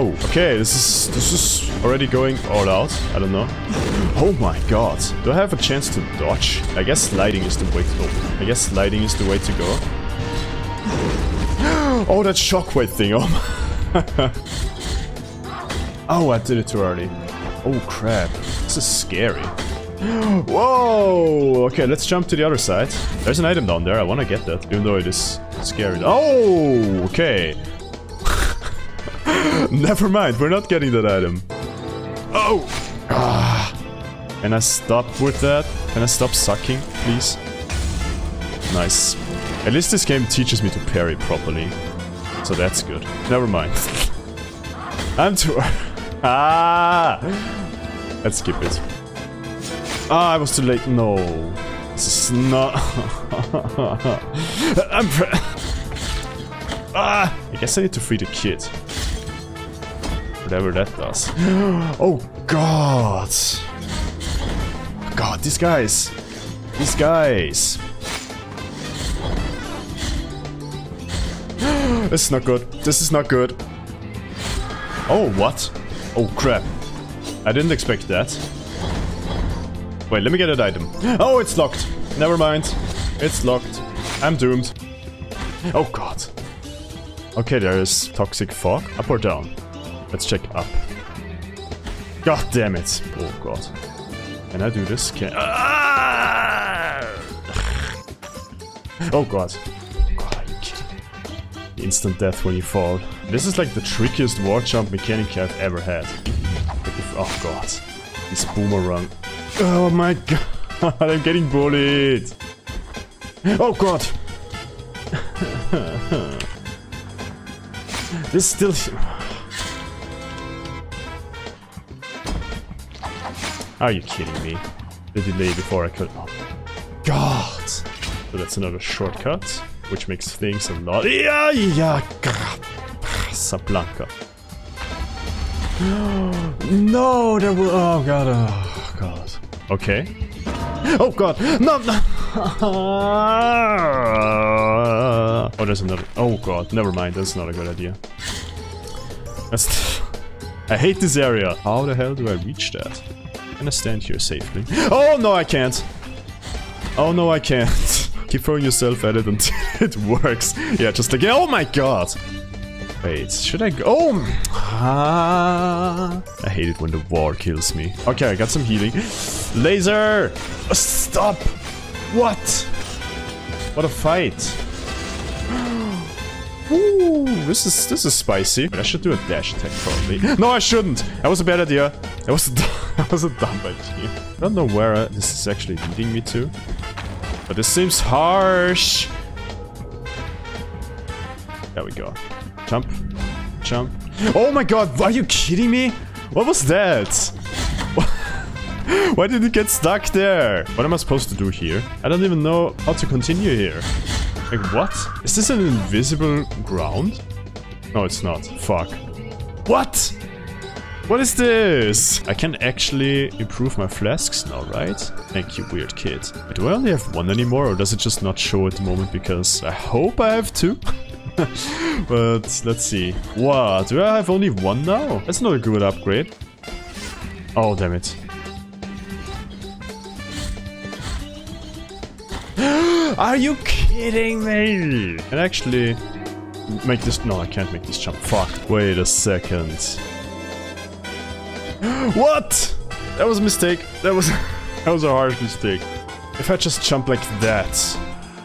Whoa. Okay, this is this is already going all out. I don't know. Oh my god. Do I have a chance to dodge? I guess sliding is the way to go. I guess sliding is the way to go. Oh, that shockwave thing. Oh, my- oh, I did it too early. Oh, crap. This is scary. Whoa! Okay, let's jump to the other side. There's an item down there. I want to get that, even though it is scary. Oh, okay. Never mind. We're not getting that item. Oh! Ah. Can I stop with that? Can I stop sucking, please? Nice. At least this game teaches me to parry properly. So that's good. Never mind. I'm too... ah! Let's skip it. Ah, I was too late. No. This is not... I'm Ah! I guess I need to free the kid. Whatever that does. Oh, God! God, these guys! These guys! This is not good. This is not good. Oh, what? Oh, crap. I didn't expect that. Wait, let me get that item. Oh, it's locked. Never mind. It's locked. I'm doomed. Oh, God. Okay, there is toxic fog. Up or down? Let's check up. God damn it. Oh, God. Can I do this? Can! Oh, God. God? Instant death when you fall. This is like the trickiest war jump mechanic I've ever had. Oh god. This boomerang. Oh my god. I'm getting bullied. Oh god. this still... Are you kidding me? The delay before I could... Oh god. So that's another shortcut, which makes things a lot... Yeah, yeah, Sablanca. No, there will... Oh god, oh god. Okay. Oh god, no, no! oh, there's another... Oh god, never mind, that's not a good idea. That's... I hate this area. How the hell do I reach that? I stand here safely? Oh, no, I can't. Oh, no, I can't. Keep throwing yourself at it until it works. Yeah, just like... Oh my god! Wait, should I go? Oh! Ah, I hate it when the war kills me. Okay, I got some healing. Laser! Stop! What? What a fight. Ooh, this is this is spicy. But I should do a dash attack probably. No, I shouldn't. That was a bad idea. That was a, that wasn't done by idea. I don't know where uh, this is actually leading me to. But this seems harsh. There we go. Jump. Jump. Oh my god, are you kidding me? What was that? Why did it get stuck there? What am I supposed to do here? I don't even know how to continue here. Like, what? Is this an invisible ground? No, it's not. Fuck. What? What is this? I can actually improve my flasks now, right? Thank you, weird kid. Do I only have one anymore, or does it just not show at the moment? Because I hope I have two. but let's see. What? Do I have only one now? That's not a good upgrade. Oh, damn it. Are you kidding me? And actually make this... No, I can't make this jump. Fuck. Wait a second. what? That was a mistake. That was... that was a harsh mistake. If I just jump like that...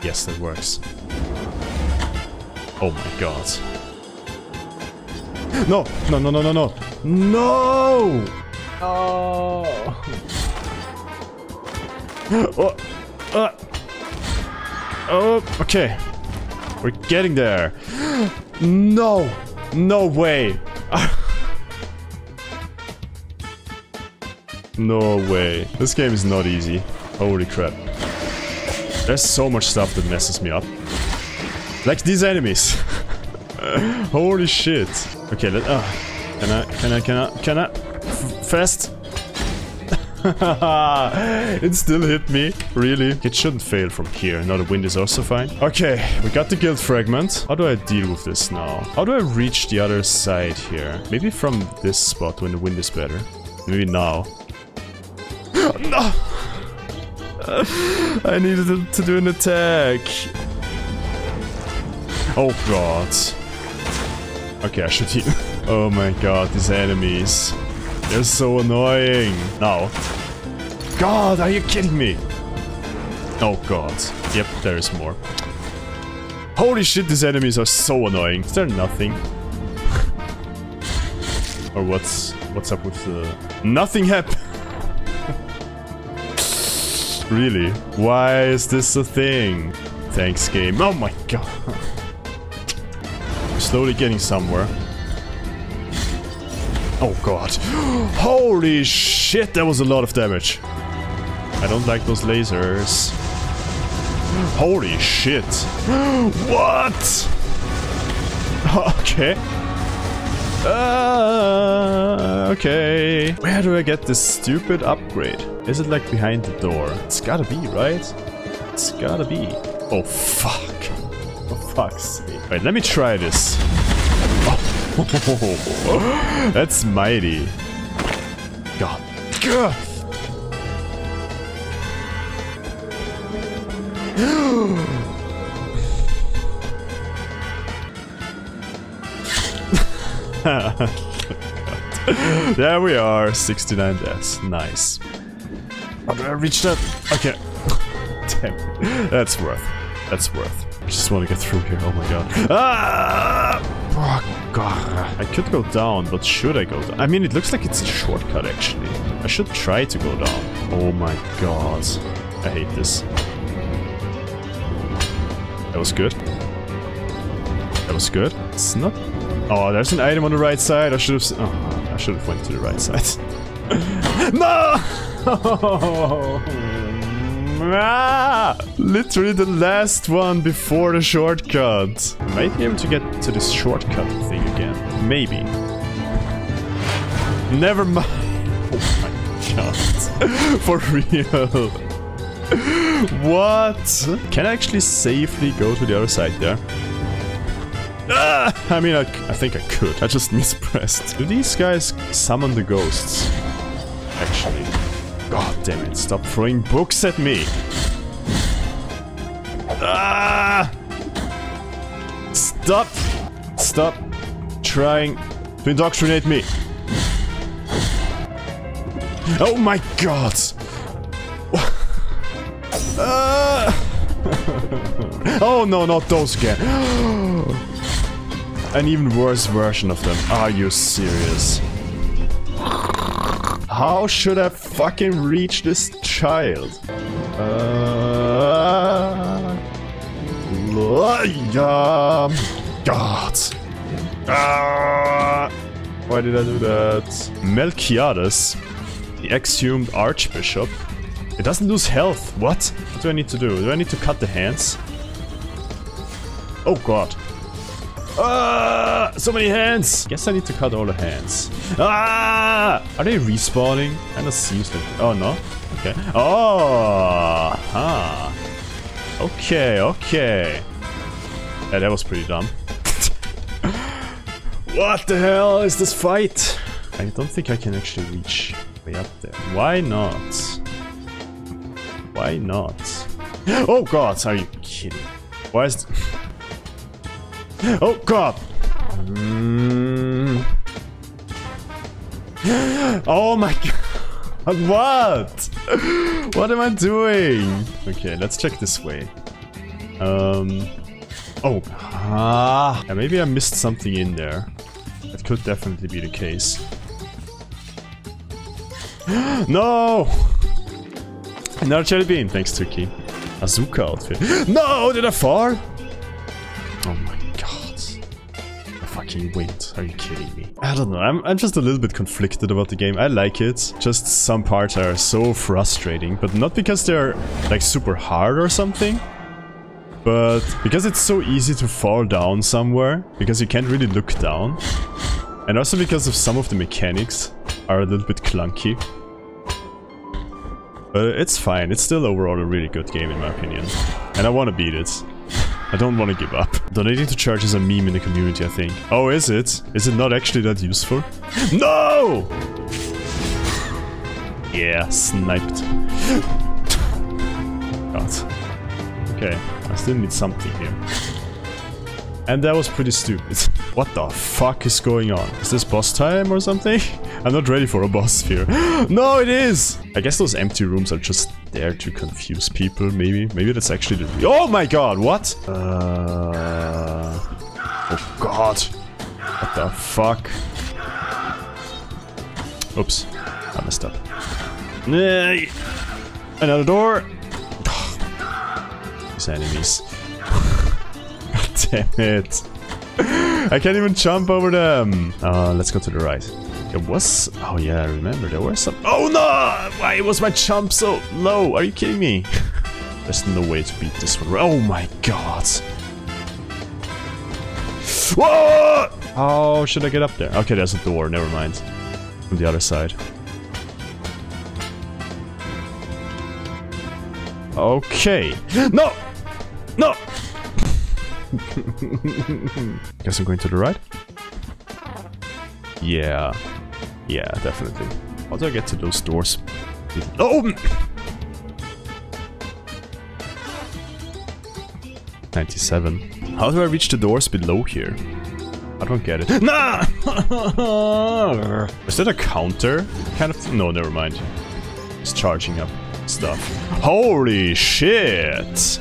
Yes, that works. Oh my god. No! No, no, no, no, no! No! Oh! oh! Uh. Oh, okay. We're getting there. No! No way! no way. This game is not easy. Holy crap. There's so much stuff that messes me up. Like these enemies. Holy shit. Okay, let uh, can I can I can I can I F fast? it still hit me. Really? It shouldn't fail from here. Now the wind is also fine. Okay, we got the guilt fragment. How do I deal with this now? How do I reach the other side here? Maybe from this spot when the wind is better. Maybe now. No! I needed to do an attack. Oh god. Okay, I should heal. Oh my god, these enemies. They're so annoying. Now. God, are you kidding me? Oh god. Yep, there is more. Holy shit, these enemies are so annoying. Is there nothing? or what's what's up with the... Nothing happened. Really? Why is this a thing? Thanks, game. Oh my god. Slowly getting somewhere. Oh god. Holy shit, that was a lot of damage. I don't like those lasers. Holy shit. what? Okay. Uh, okay. Where do I get this stupid upgrade? Is it like behind the door? It's gotta be, right? It's gotta be. Oh, fuck. For fuck's sake. Wait, let me try this. Oh, that's mighty. God. Gah. there we are, 69 deaths. Nice. How did I reach that? Okay. Damn. That's worth. That's worth. I just want to get through here. Oh my god. Ah! Oh god. I could go down, but should I go down? I mean, it looks like it's a shortcut, actually. I should try to go down. Oh my god. I hate this. That was good. That was good. It's not... Oh, there's an item on the right side. I should have... Oh, I should have went to the right side. no! Ah! Literally the last one before the shortcut. Might be able to get to this shortcut thing again. Maybe. Never mind. Oh my god. For real. what? Can I actually safely go to the other side there? Ah! I mean, I, I think I could. I just mispressed. Do these guys summon the ghosts? Actually. God damn it, stop throwing books at me! Ah! Stop! Stop trying to indoctrinate me! Oh my god! Ah! oh no, not those again! An even worse version of them. Are you serious? How should I fucking reach this child? Uh. God. Ah, why did I do that? Melchiades, the exhumed archbishop. It doesn't lose health. What? What do I need to do? Do I need to cut the hands? Oh god. Ah! So many hands! Guess I need to cut all the hands. Ah! Are they respawning? Kinda seems like... Oh, no? Okay. Oh! Huh. Okay, okay. Yeah, that was pretty dumb. what the hell is this fight? I don't think I can actually reach way up there. Why not? Why not? Oh god, are you kidding? Why is... Oh god! Oh my god! What? What am I doing? Okay, let's check this way. Um... Oh. Ah. Yeah, maybe I missed something in there. That could definitely be the case. no! Another jelly bean. Thanks, Tuki. Azuka outfit. No! Did I fall? Fucking wind. Are you kidding me? I don't know. I'm, I'm just a little bit conflicted about the game. I like it. Just some parts are so frustrating. But not because they're like super hard or something. But because it's so easy to fall down somewhere. Because you can't really look down. And also because of some of the mechanics are a little bit clunky. But it's fine. It's still overall a really good game in my opinion. And I want to beat it. I don't want to give up. Donating to church is a meme in the community, I think. Oh, is it? Is it not actually that useful? No! Yeah, sniped. God. Okay, I still need something here. And that was pretty stupid. What the fuck is going on? Is this boss time or something? I'm not ready for a boss here. no, it is! I guess those empty rooms are just there to confuse people, maybe. Maybe that's actually the... Oh my god, what? Uh... Oh god. What the fuck? Oops. I messed up. Nay. Another door. These enemies. God damn it. I can't even jump over them. Uh, let's go to the right. There was... Oh yeah, I remember. There were some... Oh no! Why was my jump so low? Are you kidding me? There's no way to beat this one. Oh my god. Whoa! How should I get up there? Okay, there's a door. Never mind. From the other side. Okay. No! No! Guess I'm going to the right? Yeah. Yeah, definitely. How do I get to those doors? Oh! 97. How do I reach the doors below here? I don't get it. Nah! Is that a counter? Kind of... No, never mind. It's charging up stuff. Holy shit!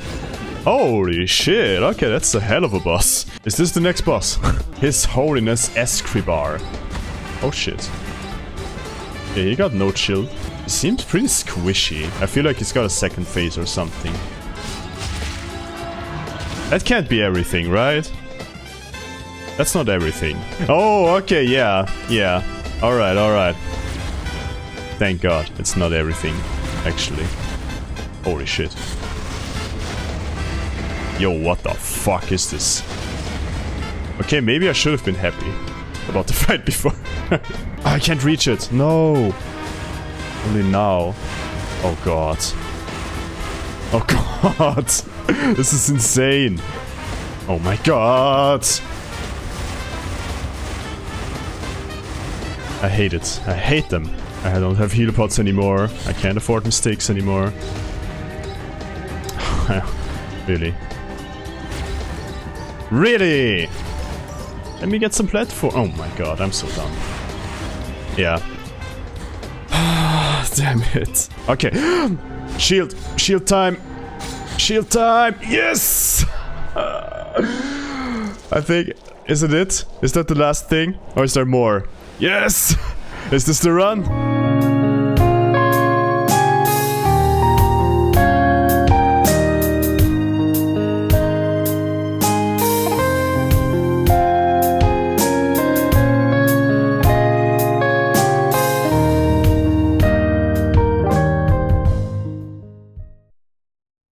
Holy shit, okay, that's a hell of a boss. Is this the next boss? His Holiness Escribar. Oh shit. Yeah, he got no chill. He seems pretty squishy. I feel like he's got a second phase or something. That can't be everything, right? That's not everything. Oh, okay, yeah, yeah. Alright, alright. Thank god, it's not everything, actually. Holy shit. Yo, what the fuck is this? Okay, maybe I should have been happy about the fight before. I can't reach it. No. Only now. Oh god. Oh god. this is insane. Oh my god. I hate it. I hate them. I don't have heal pots anymore. I can't afford mistakes anymore. really. Really? Let me get some platform. Oh my god, I'm so dumb. Yeah. Damn it. Okay. Shield. Shield time. Shield time. Yes! I think... Is it it? Is that the last thing? Or is there more? Yes! Is this the run?